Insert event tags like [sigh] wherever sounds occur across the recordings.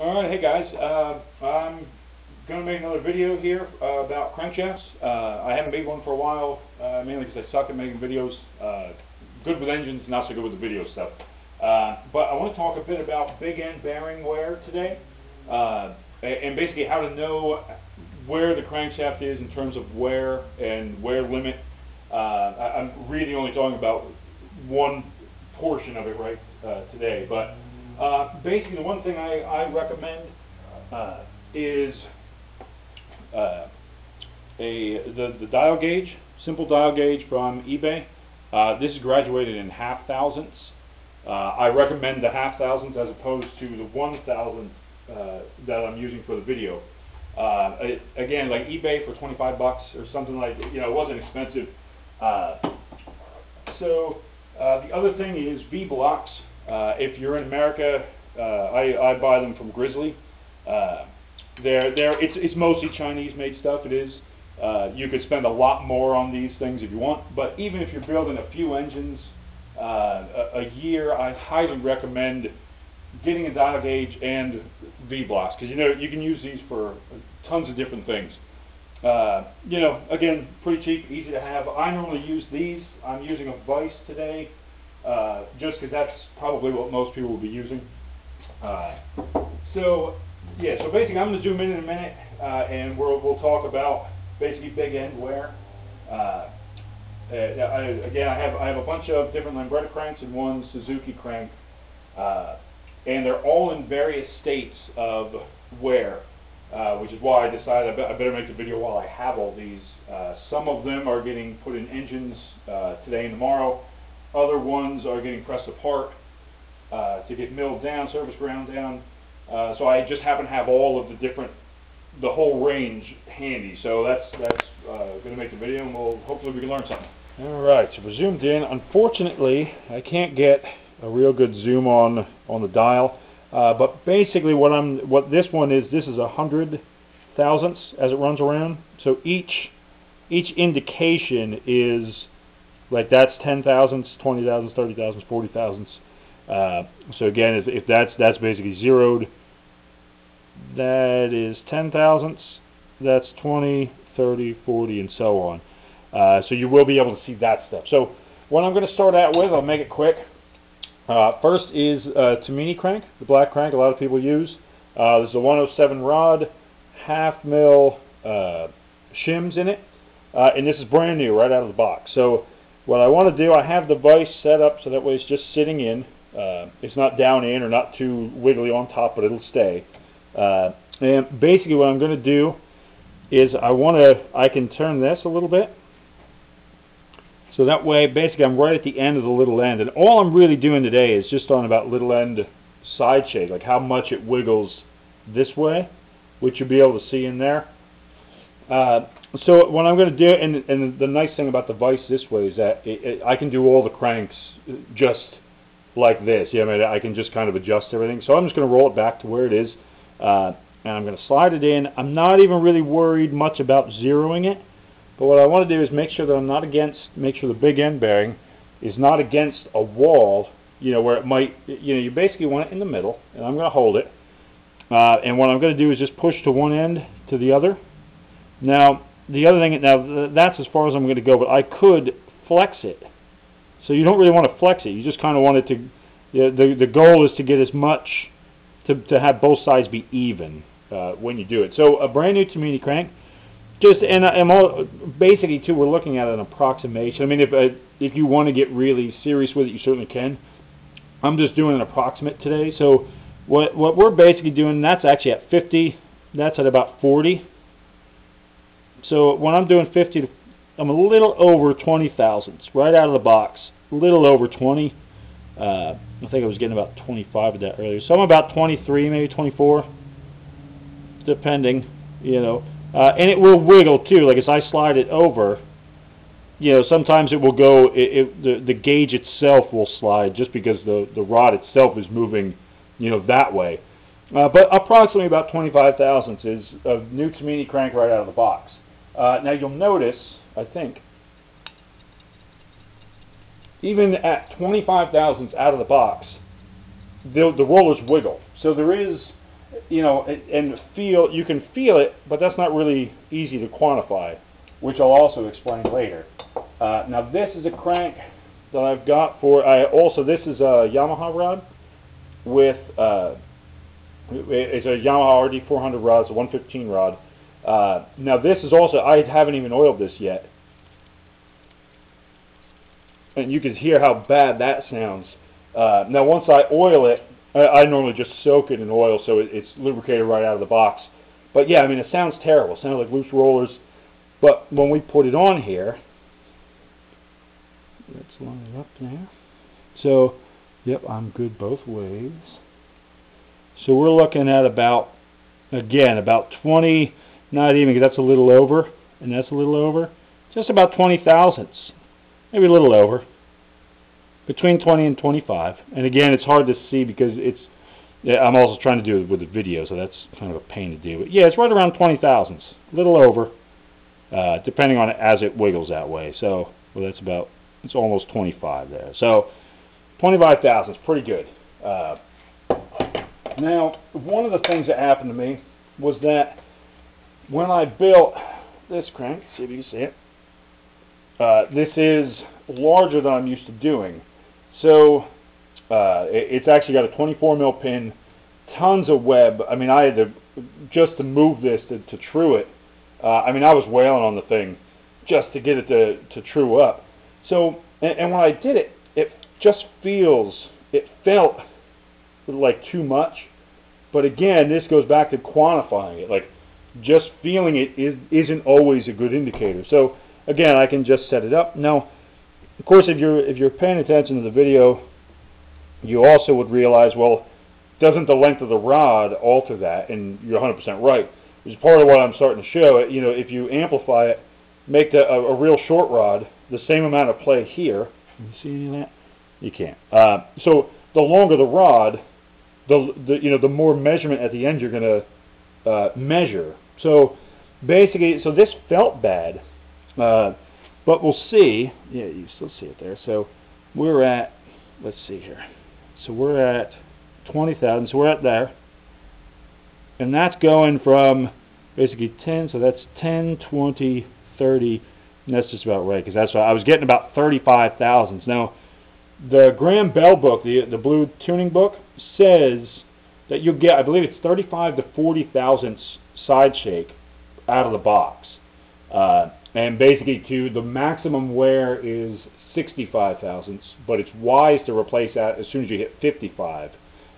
Alright, hey guys, uh, I'm going to make another video here uh, about crankshafts. Uh, I haven't made one for a while, uh, mainly because I suck at making videos. Uh, good with engines, not so good with the video stuff. Uh, but I want to talk a bit about big end bearing wear today, and basically how to know where the crankshaft is in terms of wear and wear limit. I, am really only talking about one portion of it right today, but uh, basically, the one thing I, I recommend uh, is uh, a the, the dial gauge, simple dial gauge from eBay. Uh, this is graduated in half thousandths. Uh, I recommend the half thousandths as opposed to the one thousandth that I'm using for the video. It, again, like eBay for 25 bucks or something like you know, it wasn't expensive. so the other thing is V blocks. Uh, if you're in America, uh, I, I buy them from Grizzly. Uh, they're, they're, it's, it's mostly Chinese-made stuff. It is. Uh, you could spend a lot more on these things if you want, but even if you're building a few engines uh, a, a year, I highly recommend getting a dial gauge and V-blocks because you know you can use these for tons of different things. Uh, you know, again, pretty cheap, easy to have. I normally use these. I'm using a Vice today uh, just because that's probably what most people will be using. Uh, so, yeah, so basically I'm going to zoom in in a minute, uh, and we'll, we'll talk about basically big end wear. Uh, uh, I, again, I have, I have a bunch of different Lambretta cranks and one Suzuki crank, uh, and they're all in various states of wear. Which is why I decided I, better make the video while I have all these. Some of them are getting put in engines today and tomorrow. Other ones are getting pressed apart uh, to get milled down, surface ground down. Uh, so I just happen to have all of the different, the whole range handy. So that's that's uh, going to make the video, and we'll hopefully we can learn something. All right, so we're zoomed in. Unfortunately, I can't get a real good zoom on on the dial. Uh, but basically, what I'm what this one is, this is a hundred thousandths as it runs around. So each each indication is like that's ten thousandths, twenty thousandths, thirty thousandths, forty thousandths. Uh, so again, if, if that's that's basically zeroed, that is ten thousandths. That's 20, 30, 40, and so on. Uh, so you will be able to see that stuff. So what I'm going to start out with, I'll make it quick. Uh, first is uh, Tameni crank, the black crank a lot of people use. Uh, there's a 107 rod, half mil uh, shims in it, uh, and this is brand new right out of the box. So what I want to do, I have the vise set up so that way it's just sitting in. Uh, it's not down in or not too wiggly on top, but it'll stay. Uh, and basically what I'm going to do is I want to, I can turn this a little bit. So that way, basically I'm right at the end of the little end. And all I'm really doing today is just on about little end side shake, like how much it wiggles this way, which you'll be able to see in there. Uh, so what I'm going to do, and, and the nice thing about the Vice this way is that it, it, I can do all the cranks just like this. Yeah, I mean, I can just kind of adjust everything. So I'm just going to roll it back to where it is, uh, and I'm going to slide it in. I'm not even really worried much about zeroing it, but what I want to do is make sure that I'm not against, make sure the big end bearing is not against a wall, you know, where it might, you know, you basically want it in the middle, and I'm going to hold it. Uh, and what I'm going to do is just push to one end to the other. Now, the other thing, now that's as far as I'm going to go, but I could flex it. So you don't really want to flex it. You just kind of want it to, you know, the, the goal is to get as much, to, to have both sides be even uh, when you do it. So a brand new Tameni crank, just, and I'm all, basically too, we're looking at an approximation. I mean, if, uh, if you want to get really serious with it, you certainly can. I'm just doing an approximate today. So what, what we're basically doing, that's actually at 50, that's at about 40. So when I'm doing 50, I'm a little over 20 thousandths right out of the box. A little over 20. Uh, I think I was getting about 25 of that earlier. So I'm about 23, maybe 24, depending, you know. Uh, and it will wiggle too. Like as I slide it over, you know, sometimes it will go. It, it, the the gauge itself will slide just because the the rod itself is moving, you know, that way. Uh, but approximately about 25 thousandths is a new Tameni crank right out of the box. Uh, now you'll notice, I think, even at 25 thousandths out of the box, the, the rollers wiggle. So there is, you know, and feel you can feel it, but that's not really easy to quantify, which I'll also explain later. Uh, now this is a crank that I've got for. I also this is a Yamaha rod with. Uh, it's a Yamaha RD400 rod. It's a 115 rod. Uh, now this is also I haven't even oiled this yet, and you can hear how bad that sounds. Uh, now once I oil it, I, I, normally just soak it in oil so it, it's lubricated right out of the box. But yeah, I mean it sounds terrible. It sounds like loose rollers. But when we put it on here, let's line it up there. So, yep, I'm good both ways. So we're looking at about, again, about 20, not even, because that's a little over, and that's a little over, just about 20 thousandths, maybe a little over between 20 and 25. And again, it's hard to see because it's, yeah, I'm also trying to do it with a video, so that's kind of a pain to do. But yeah, it's right around 20 thousandths, a little over, uh, depending on it as it wiggles that way. So, well, that's about, it's almost 25 there. So, 25,000 is pretty good. Uh, now, one of the things that happened to me was that when I built this crank, see if you can see it, uh, this is larger than I'm used to doing. So uh, it, it's actually got a 24 mil pin, tons of web. I mean, I had to just to move this to, to true it. Uh, I mean, I was wailing on the thing just to get it to to true up. So, and, and when I did it, it just feels, it felt like too much. But again, this goes back to quantifying it. Like, just feeling it is, isn't always a good indicator. So, again, I can just set it up. Now, of course, if you're if you're paying attention to the video, you also would realize, well, doesn't the length of the rod alter that? And you're 100% right. Which is part of what I'm starting to show. You know, if you amplify it, make the, a, a real short rod the same amount of play here. Can you see any of that? You can't. Uh, so the longer the rod, the, the you know the more measurement at the end you're going to uh, measure. So basically, so this felt bad. Uh, but we'll see. Yeah, you still see it there. So we're at, let's see here. So we're at 20,000. So we're at there. And that's going from basically 10. So that's 10, 20, 30. And that's just about right because that's what I was getting about 35 thousandths. Now, the Graham Bell book, the the blue tuning book, says that you'll get, I believe it's 35 to 40 thousandths side shake out of the box. Uh, and basically to the maximum wear is 65 thousandths, but it's wise to replace that as soon as you hit 55.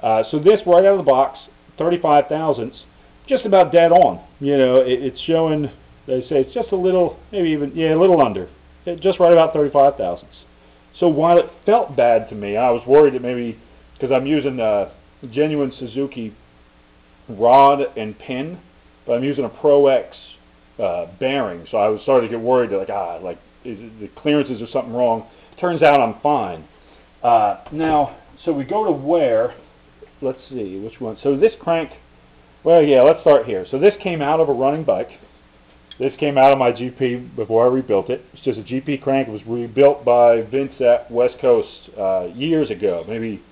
Uh, so this right out of the box, 35 thousandths, just about dead on. You know, it, it's showing, they say it's just a little, maybe even, yeah, a little under, it, just right about 35 thousandths. So while it felt bad to me, I was worried that maybe, because I'm using a genuine Suzuki rod and pin, but I'm using a Pro X uh, bearing. So I was starting to get worried, like, ah, like, is the clearances or something wrong? Turns out I'm fine. Uh, now, so we go to where, let's see, which one? So this crank, well, yeah, let's start here. So this came out of a running bike. This came out of my GP before I rebuilt it. It's just a GP crank. It was rebuilt by Vince at West Coast uh, years ago, maybe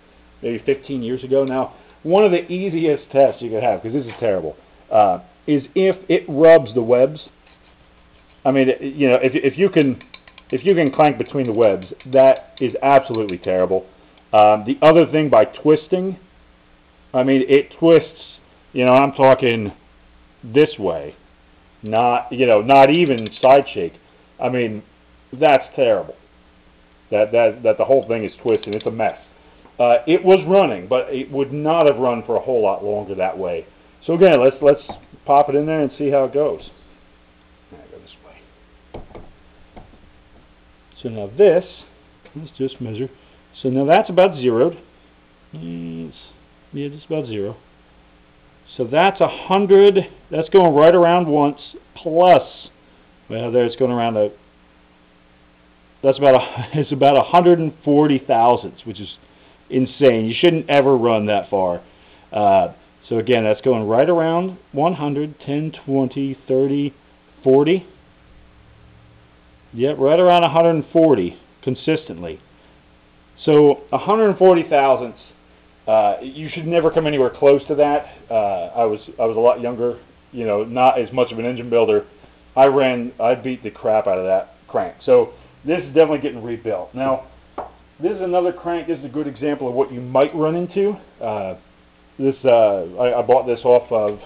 maybe 15 years ago now. One of the easiest tests you could have, because this is terrible. Uh, is if it rubs the webs. I mean, you know, if if you can if you can clank between the webs, that is absolutely terrible. Um, the other thing by twisting, I mean, it twists. You know, I'm talking this way, not you know, not even side shake. I mean, that's terrible. That that that the whole thing is twisting. It's a mess. Uh, it was running, but it would not have run for a whole lot longer that way. So again, let's let's pop it in there and see how it goes. Go this way. So now this, let's just measure. So now that's about zeroed. It's, yeah, just about zero. So that's a hundred. That's going right around once plus. Well, there it's going around a. That's about a. [laughs] It's about a hundred and forty thousandths, which is insane. You shouldn't ever run that far. Uh, so again, that's going right around 100, 10, 20, 30, 40. Yep, right around 140 consistently. So 140 thousandths Uh, you should never come anywhere close to that. Uh, I was I was a lot younger, you know, not as much of an engine builder. I ran, I beat the crap out of that crank. So this is definitely getting rebuilt. Now, this is another crank. This is a good example of what you might run into. Uh, this uh, I, I bought this off of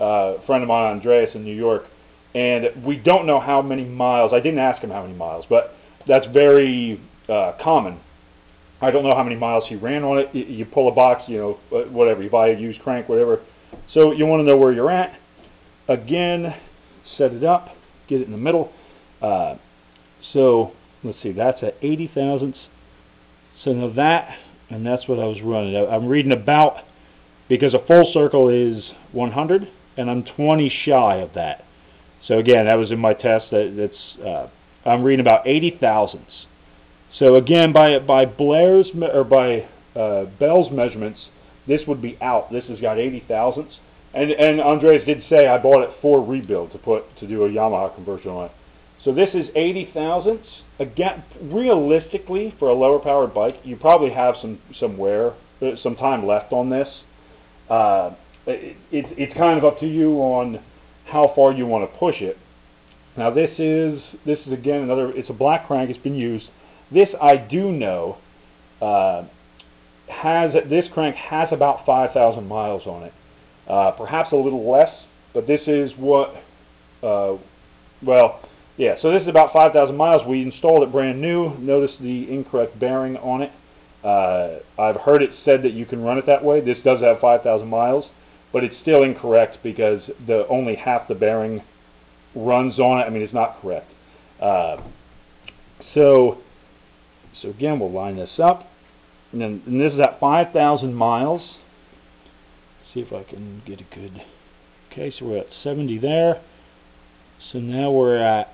uh, a friend of mine, Andreas, in New York, and we don't know how many miles. I didn't ask him how many miles, but that's very uh, common. I don't know how many miles he ran on it. You, you pull a box, you know, uh, whatever. You buy a used crank, whatever. So you want to know where you're at. Again, set it up, get it in the middle. Uh, so let's see, that's at 80 thousandths. So now that, and that's what I was running. I'm reading about, because a full circle is 100, and I'm 20 shy of that. So again, that was in my test. That, that's uh, I'm reading about 80 thousandths. So again, by by Blair's or by uh, Bell's measurements, this would be out. This has got 80 thousandths. And and Andreas did say I bought it for rebuild to put to do a Yamaha conversion on it. So this is 80 thousandths. Again, realistically, for a lower powered bike, you probably have some some wear, uh, some time left on this. Uh, it, it, it's kind of up to you on how far you want to push it. Now this is this is again another. It's a black crank. It's been used. This I do know uh, has this crank has about 5,000 miles on it. Uh, perhaps a little less, but this is what. Uh, well, yeah. So this is about 5,000 miles. We installed it brand new. Notice the incorrect bearing on it. Uh, I've heard it said that you can run it that way. This does have 5,000 miles, but it's still incorrect because the only half the bearing runs on it. I mean, it's not correct. Uh, so, so again, we'll line this up, and then and this is at 5,000 miles. See if I can get a good. Okay, so we're at 70 there. So now we're at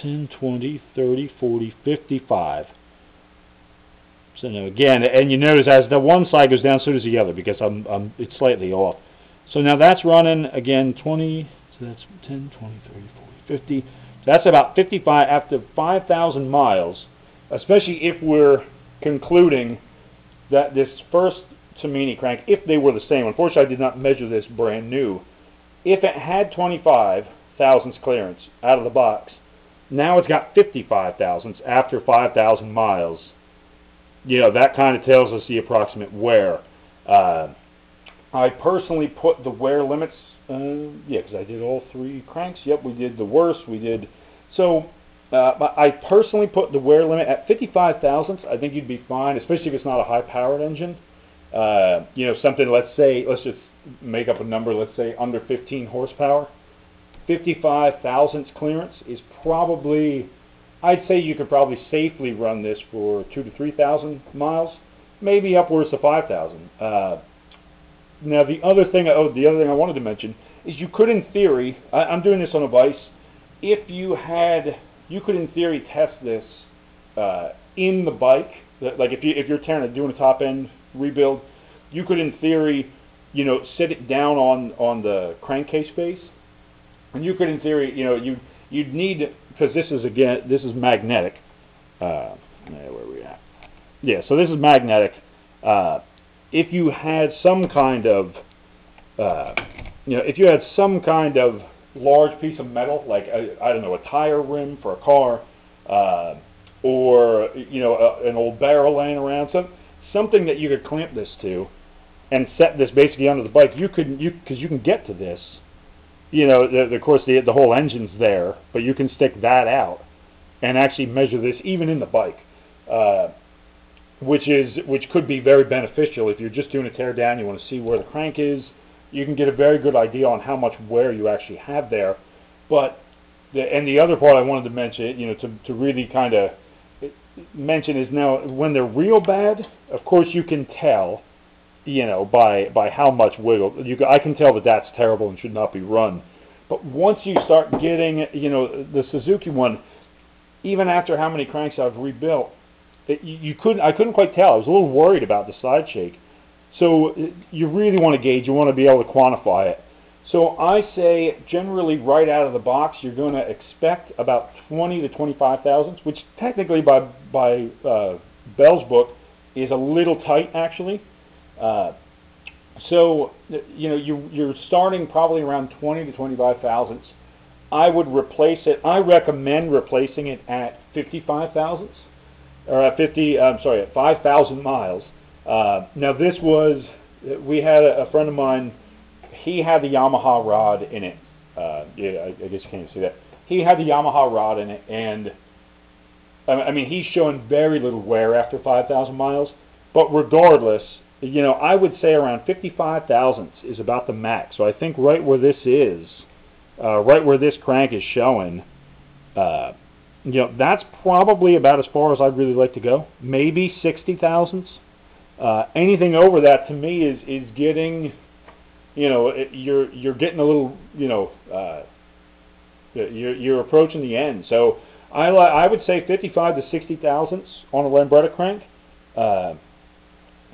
10, 20, 30, 40, 55. So now again, and you notice as the one side goes down, so does the other because I'm, I'm it's slightly off. So now that's running again 20, so that's 10, 20, 30, 40, 50. So that's about 55 after 5,000 miles, especially if we're concluding that this first Tameni crank, if they were the same, unfortunately I did not measure this brand new, if it had 25 thousandths clearance out of the box, now it's got 55 thousandths after 5,000 miles. You know, that kind of tells us the approximate wear. Uh, I personally put the wear limits uh, yeah, because I did all three cranks. Yep, we did the worst. We did so. Uh, I personally put the wear limit at 55 thousandths. I think you'd be fine, especially if it's not a high-powered engine. Uh, you know, something. Let's say, let's just make up a number. Let's say under 15 horsepower. 55 thousandths clearance is probably. I'd say you could probably safely run this for two to three thousand miles, maybe upwards to 5,000. Uh, now the other thing, oh, the other thing I wanted to mention is you could, in theory, I, I'm doing this on a Vice. If you had, you could, in theory, test this uh, in the bike. Like if you if you're tearing doing a top end rebuild, you could, in theory, you know, sit it down on on the crankcase base, and you could, in theory, you know, you you'd need because this is again this is magnetic. Uh, where are we at? Yeah, so this is magnetic. Uh, if you had some kind of, uh, you know, if you had some kind of large piece of metal, like I don't know, a tire rim for a car, uh, or you know, a, an old barrel laying around, some something that you could clamp this to, and set this basically under the bike. You could you because you can get to this. You know, the, the, of course the the whole engine's there, but you can stick that out and actually measure this even in the bike. Uh, which is which could be very beneficial if you're just doing a tear down. You want to see where the crank is. You can get a very good idea on how much wear you actually have there. But the, and the other part I wanted to mention, you know, to to really kind of mention is now when they're real bad. Of course, you can tell, you know, by by how much wiggle. You I can tell that that's terrible and should not be run. But once you start getting, you know, the Suzuki one, even after how many cranks I've rebuilt, it, you, you couldn't. I couldn't quite tell. I was a little worried about the side shake. So you really want to gauge. You want to be able to quantify it. So I say generally right out of the box, you're going to expect about 20 to 25 thousandths, which technically by by uh, Bell's book is a little tight actually. Uh, so you know you you're starting probably around 20 to 25 thousandths. I would replace it. I recommend replacing it at 55 thousandths or at 50. I'm sorry, at 5,000 miles. Uh, now this was we had a, a, friend of mine. He had the Yamaha rod in it. Uh, yeah, I, I guess you can't see that. He had the Yamaha rod in it, and I mean he's showing very little wear after 5,000 miles. But regardless, you know, I would say around 55 thousandths is about the max. So I think right where this is, uh, right where this crank is showing, uh, you know, that's probably about as far as I'd really like to go. Maybe 60 thousandths. Uh, anything over that to me is is getting, you know, it, you're you're getting a little, you know, uh, you're you're approaching the end. So I I would say 55 to 60 thousandths on a Lambretta crank. Uh,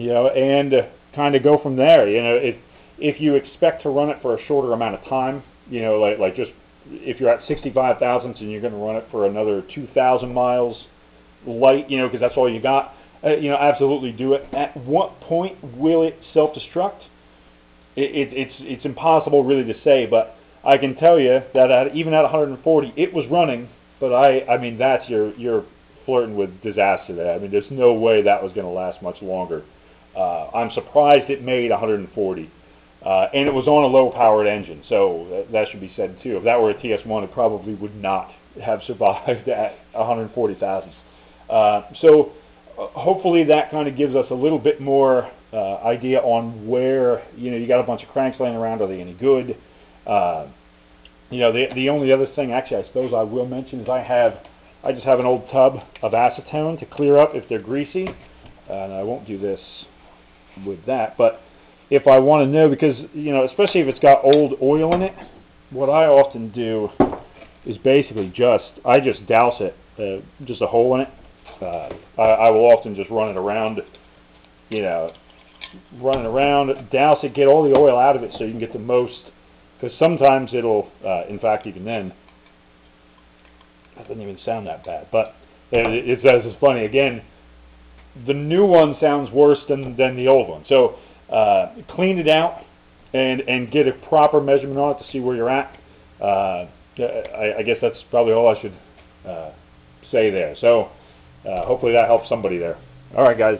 you know, and kind of go from there. You know, if if you expect to run it for a shorter amount of time, you know, like like just if you're at 65 thousandths and you're going to run it for another 2,000 miles light, you know, because that's all you got, uh, you know, absolutely do it. At what point will it self-destruct? It, it, it's it's impossible really to say, but I can tell you that at, even at 140, it was running. But I I mean that's your you're flirting with disaster there. I mean there's no way that was going to last much longer. Uh, I'm surprised it made 140. Uh, and it was on a low-powered engine, so that, that, should be said too. If that were a TS1, it probably would not have [laughs] survived at 140,000. Uh, so uh, hopefully that kind of gives us a little bit more uh, idea on where, you know, you got a bunch of cranks laying around, are they any good? Uh, you know, the, the only other thing, actually, I suppose I will mention is I have, I just have an old tub of acetone to clear up if they're greasy, and I won't do this with that. But if I want to know, because you know, especially if it's got old oil in it, what I often do is basically just I just douse it, uh, just a hole in it. Uh, I, I will often just run it around, you know, run it around, douse it, get all the oil out of it, so you can get the most. Because sometimes it'll, uh, in fact, even then, that doesn't even sound that bad. But it, it says it's funny again the new one sounds worse than, than the old one. So uh, clean it out and, and get a proper measurement on it to see where you're at. Uh, I, I, guess that's probably all I should uh, say there. So uh, hopefully that helps somebody there. All right, guys.